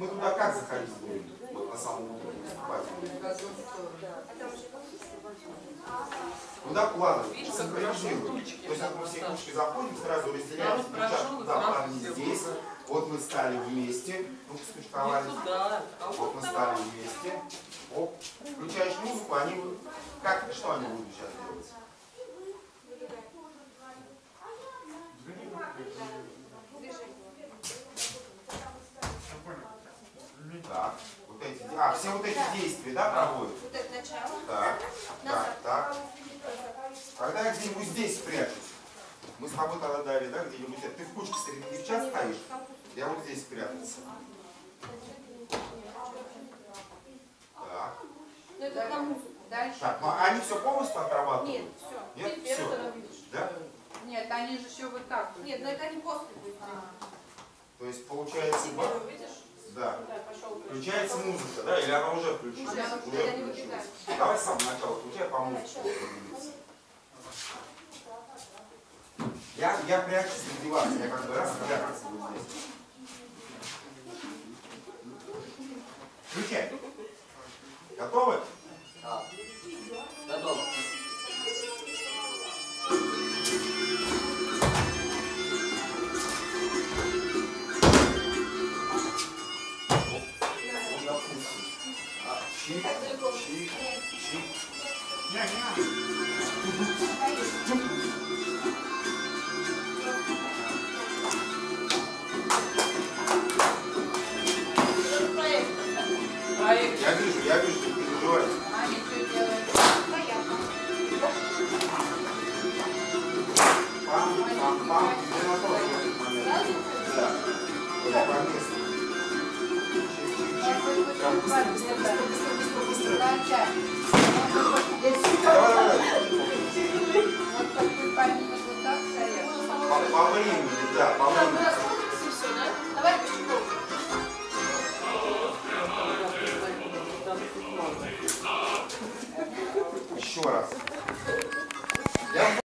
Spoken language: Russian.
мы туда как заходить будем? Вот на самом утро выступать. Да, ладно, Видишь, как синхронизируем. То есть вот мы все кучкой заходим, сразу разделяемся. И да, все здесь. Вот мы стали вместе. Ну, туда, а Вот мы стали вместе. Оп. Включаешь музыку, они как, что они будут сейчас делать? Так, вот эти, а, все вот эти действия, да, проводят? Вот это начало. Так, так, так. Когда я где-нибудь здесь спрячусь, мы с тобой тогда дали, да, где-нибудь, ты в кучке среди девчат стоишь, я вот здесь спрятался. Так, Ну это на музыку. Дальше. так, ну они все полностью отрабатывают? Нет, все. Нет, Теперь все. Да? Нет, они же еще вот так. Нет, ну это они после будет. То есть получается, Теперь? Да, Да, пошел. включается музыка, да, или она уже включилась? Уже, Уже включилась. Давай с самого начала, включай по музыке. Я, я прячусь среди вас, я как бы раз спрятался вот здесь. Включай. Готовы? Готово. Чик, чик, чик. Я вижу, я вижу, не переживай. Они что делают? Понятно. Пам, пам, пам. Тебе на. Сразу? Да. Вот чик. Прям быстро, быстро, быстро, По, времени, да, по времени. Давай. Еще раз.